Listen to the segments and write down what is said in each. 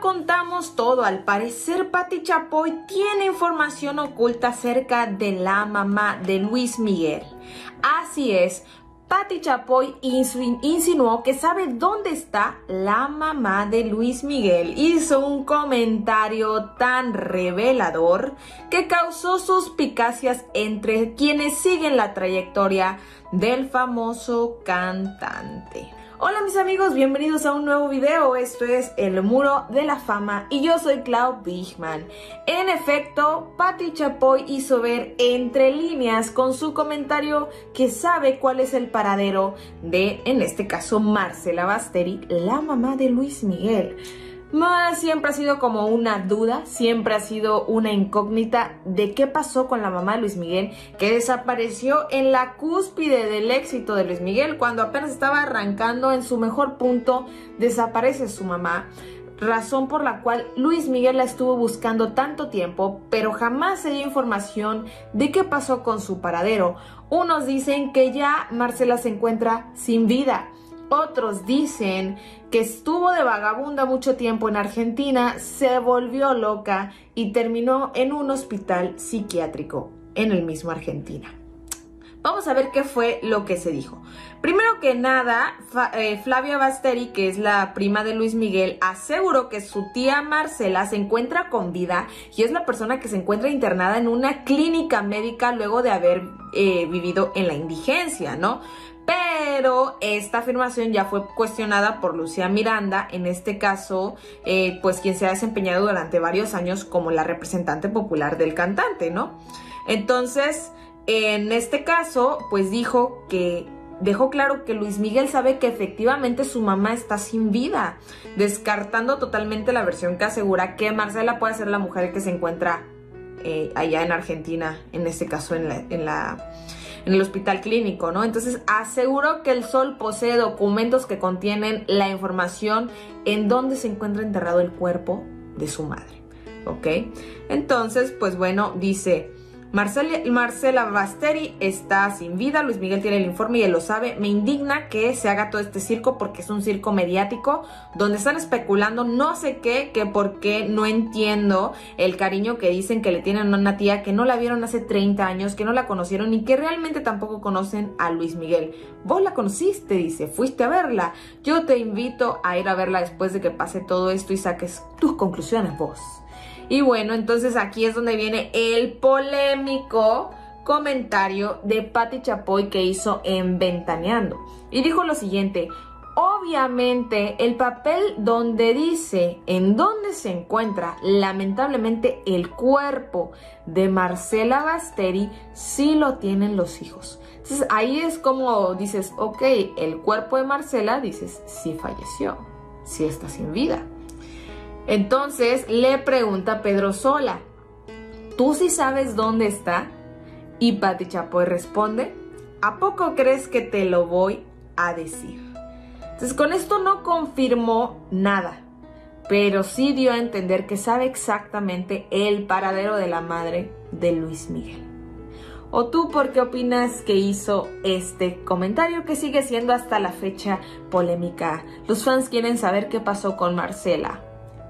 contamos todo. Al parecer, Patti Chapoy tiene información oculta acerca de la mamá de Luis Miguel. Así es, Patti Chapoy insinuó que sabe dónde está la mamá de Luis Miguel. Hizo un comentario tan revelador que causó suspicacias entre quienes siguen la trayectoria del famoso cantante. Hola mis amigos, bienvenidos a un nuevo video. Esto es El Muro de la Fama y yo soy Clau Bigman. En efecto, Patti Chapoy hizo ver entre líneas con su comentario que sabe cuál es el paradero de, en este caso, Marcela Basteri, la mamá de Luis Miguel siempre ha sido como una duda, siempre ha sido una incógnita de qué pasó con la mamá de Luis Miguel, que desapareció en la cúspide del éxito de Luis Miguel, cuando apenas estaba arrancando en su mejor punto, desaparece su mamá razón por la cual Luis Miguel la estuvo buscando tanto tiempo, pero jamás se dio información de qué pasó con su paradero. Unos dicen que ya Marcela se encuentra sin vida. Otros dicen que estuvo de vagabunda mucho tiempo en Argentina, se volvió loca y terminó en un hospital psiquiátrico en el mismo Argentina. Vamos a ver qué fue lo que se dijo. Primero que nada, eh, Flavia Basteri, que es la prima de Luis Miguel, aseguró que su tía Marcela se encuentra con vida y es la persona que se encuentra internada en una clínica médica luego de haber eh, vivido en la indigencia, ¿no? Pero esta afirmación ya fue cuestionada por Lucía Miranda, en este caso, eh, pues quien se ha desempeñado durante varios años como la representante popular del cantante, ¿no? Entonces, en este caso, pues dijo que dejó claro que Luis Miguel sabe que efectivamente su mamá está sin vida, descartando totalmente la versión que asegura que Marcela puede ser la mujer que se encuentra eh, allá en Argentina, en este caso en la, en la en el hospital clínico, ¿no? Entonces aseguro que el Sol posee documentos que contienen la información en dónde se encuentra enterrado el cuerpo de su madre, ¿ok? Entonces, pues bueno, dice... Marcela, Basteri está sin vida, Luis Miguel tiene el informe y él lo sabe. Me indigna que se haga todo este circo porque es un circo mediático donde están especulando no sé qué, que por qué no entiendo el cariño que dicen que le tienen a una tía que no la vieron hace 30 años, que no la conocieron y que realmente tampoco conocen a Luis Miguel. Vos la conociste, dice, fuiste a verla. Yo te invito a ir a verla después de que pase todo esto y saques tus conclusiones vos. Y bueno, entonces aquí es donde viene el polémico comentario de Patti Chapoy que hizo en Ventaneando. Y dijo lo siguiente, obviamente el papel donde dice en dónde se encuentra lamentablemente el cuerpo de Marcela Basteri sí lo tienen los hijos. Entonces ahí es como dices, ok, el cuerpo de Marcela, dices, sí falleció, sí está sin vida. Entonces le pregunta Pedro Sola, ¿tú sí sabes dónde está? Y Pati Chapoy responde, ¿a poco crees que te lo voy a decir? Entonces con esto no confirmó nada, pero sí dio a entender que sabe exactamente el paradero de la madre de Luis Miguel. ¿O tú por qué opinas que hizo este comentario que sigue siendo hasta la fecha polémica? Los fans quieren saber qué pasó con Marcela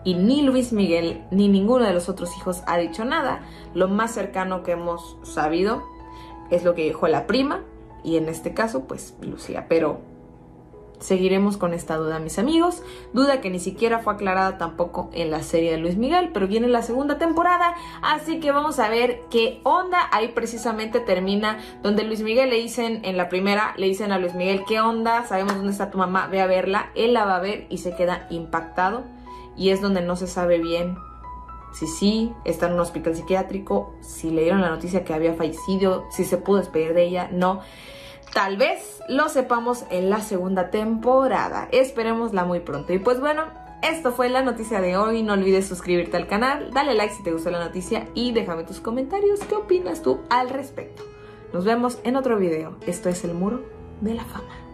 y ni Luis Miguel ni ninguno de los otros hijos ha dicho nada. Lo más cercano que hemos sabido es lo que dijo la prima y en este caso pues Lucía, pero seguiremos con esta duda mis amigos, duda que ni siquiera fue aclarada tampoco en la serie de Luis Miguel, pero viene la segunda temporada, así que vamos a ver qué onda, ahí precisamente termina donde Luis Miguel le dicen en la primera, le dicen a Luis Miguel qué onda, sabemos dónde está tu mamá, ve a verla, él la va a ver y se queda impactado y es donde no se sabe bien si sí está en un hospital psiquiátrico, si le dieron la noticia que había fallecido, si se pudo despedir de ella, no. Tal vez lo sepamos en la segunda temporada. Esperemosla muy pronto. Y pues bueno, esto fue la noticia de hoy. No olvides suscribirte al canal, dale like si te gustó la noticia y déjame tus comentarios. ¿Qué opinas tú al respecto? Nos vemos en otro video. Esto es El Muro de la Fama.